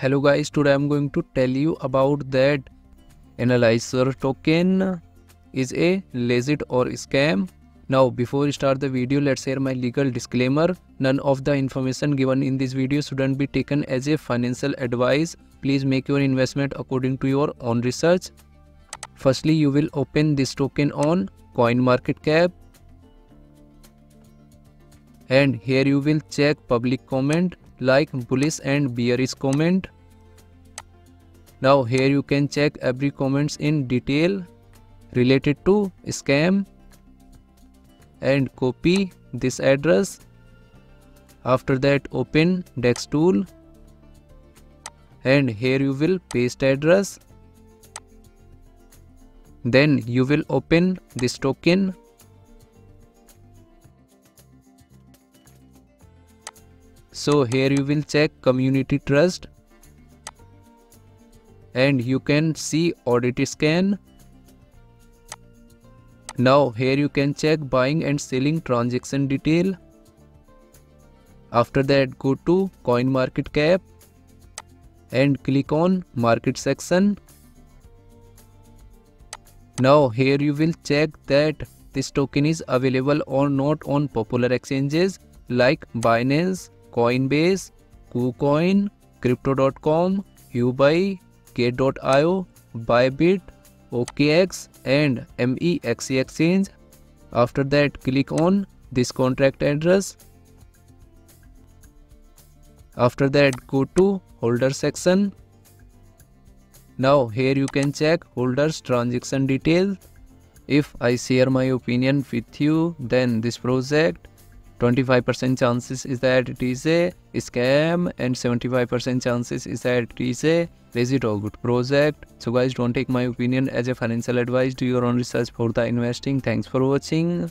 hello guys today i'm going to tell you about that Analysoor token is a legit or scam. Now before we start the video let's share my legal disclaimer. None of the information given in this video shouldn't be taken as a financial advice. Please make your investment according to your own research. Firstly you will open this token on CoinMarketCap and here you will check public comment like bullish and bearish comment. Now here you can check every comments in detail related to scam and copy this address. After that open dex tool and here you will paste address. Then you will open this token so here you will check community trust. And you can see audit scan. Now here you can check buying and selling transaction detail. After that go to CoinMarketCap and click on market section. Now here you will check that this token is available or not on popular exchanges like Binance, Coinbase, KuCoin, Crypto.com, Huobi, Gate.io, Bybit, OKX and MEXC exchange. After that click on this contract address. After that go to holder section. Now here you can check holders transaction details. If I share my opinion with you then this project 25% chances is that it is a scam and 75% chances is that it is a legit or good project. So guys don't take my opinion as a financial advice. Do your own research for the investing. Thanks for watching